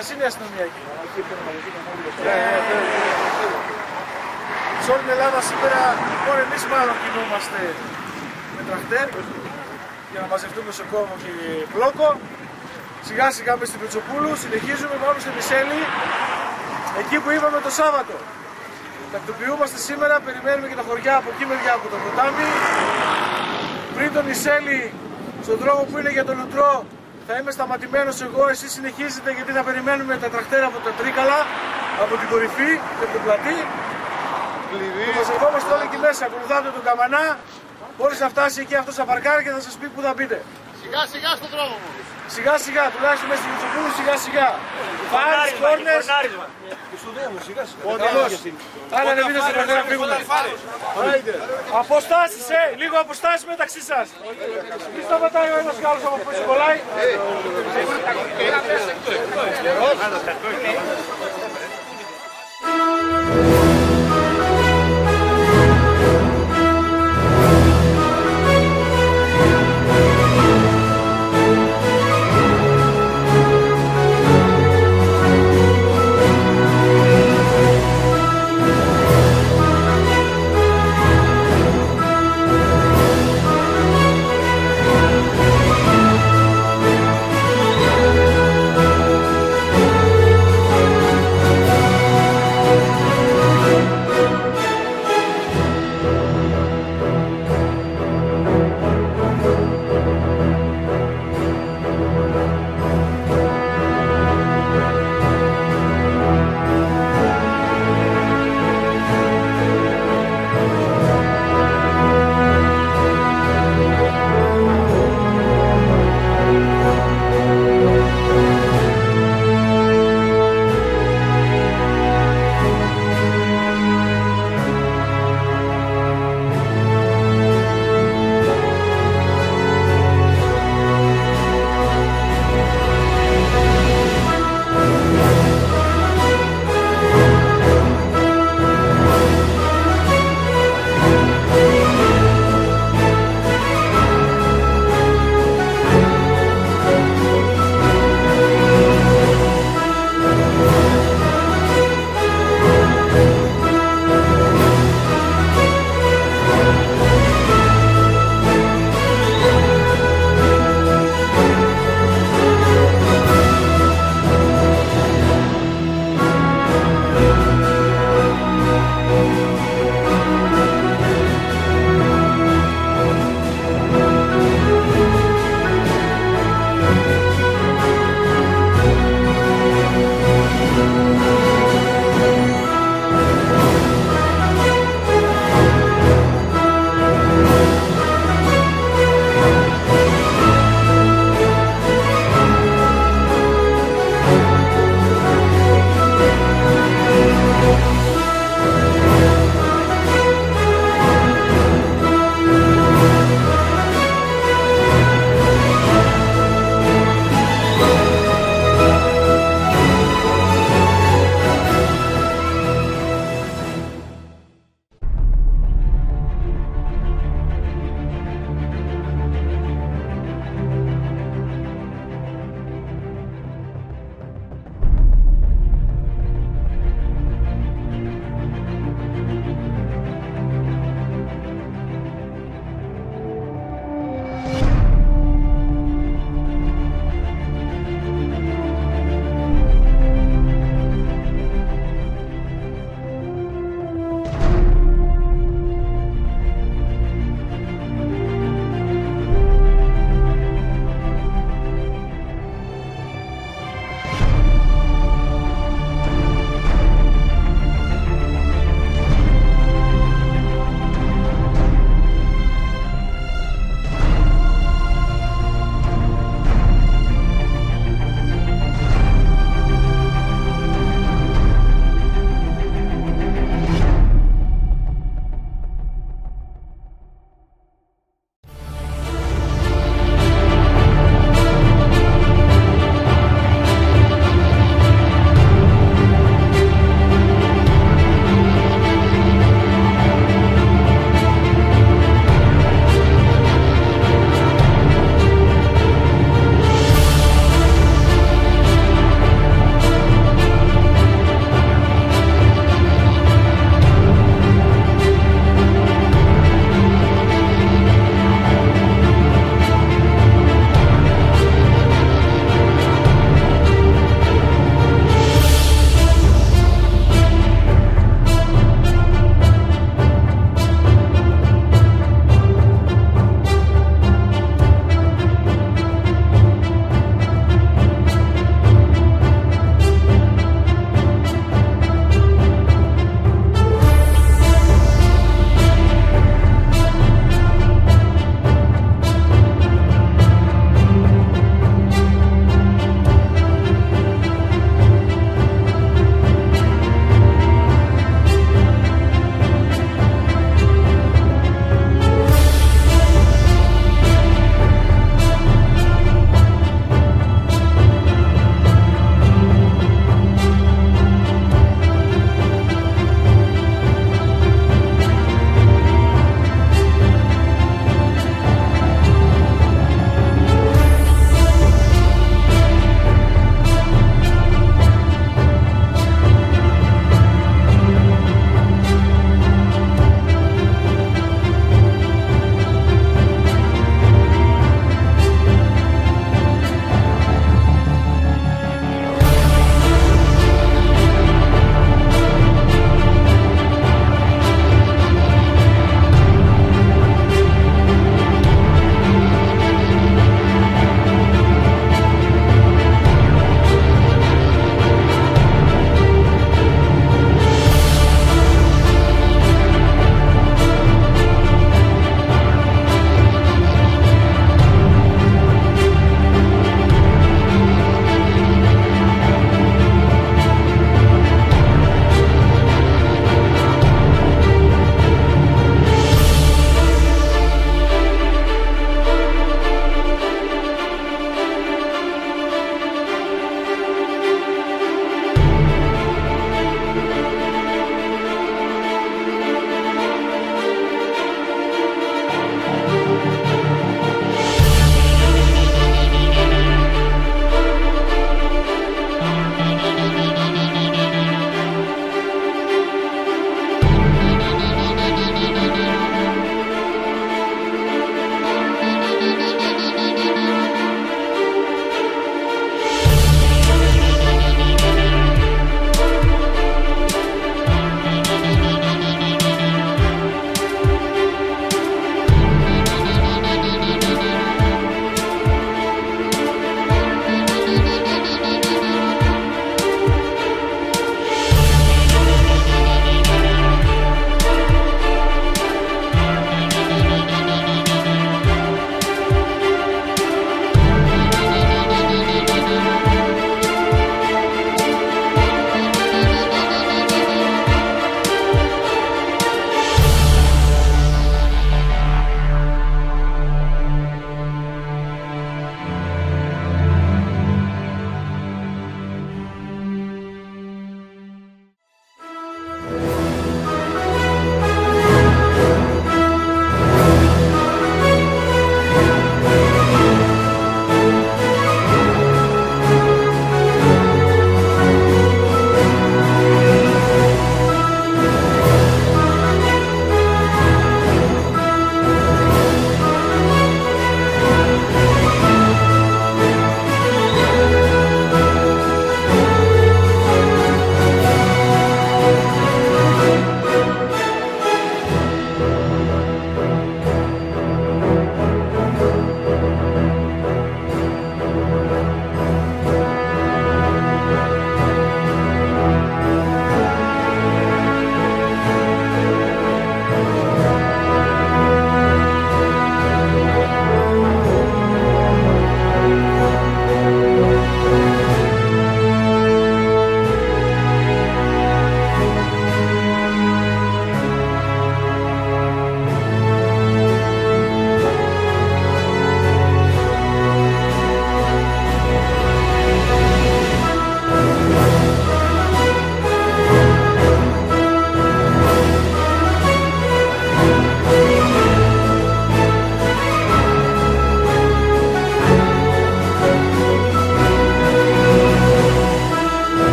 400, ας είναι η αστυνομία εκεί. Σε όλη την Ελλάδα σήμερα, λοιπόν εμείς μάλλον κινούμαστε με τραχτέρ για να μαζευτούμε σε κόμμα και μπλόκο. Σιγά σιγά μες στην Πετσοπούλου, συνεχίζουμε πάμε στη Μισέλη, εκεί που είπαμε το Σάββατο. Τακτοποιούμαστε σήμερα, περιμένουμε και τα χωριά από εκεί μεριά από το ποτάμι. Πριν τον Ισέλη, στον δρόμο που είναι για τον Λουτρό, θα είμαι σταματημένος εγώ, εσείς συνεχίζετε γιατί θα περιμένουμε τα τρακτέρα από τα Τρίκαλα, από την κορυφή και από τον πλατή. Και μαζευόμαστε όλοι εκεί μέσα, ακολουθάτε τον Καμανά, μόλις θα φτάσεις εκεί αυτός θα παρκάρει και θα σας πει που θα μπείτε. Σιγά σιγά στον δρόμο μου. Σιγά σιγά, τουλάχιστον μέσα στην Ιωσοπούλου, σιγά σιγά. Φάρις, κόρνες, Καλώς. Άρα δεν βίδεσαι να να φύγουμε. Αποστάσεις, ε! Λίγο αποστάσεις μεταξύ σας. Μη σταματάει ο ένας κι άλλος από πίσω κολλάει.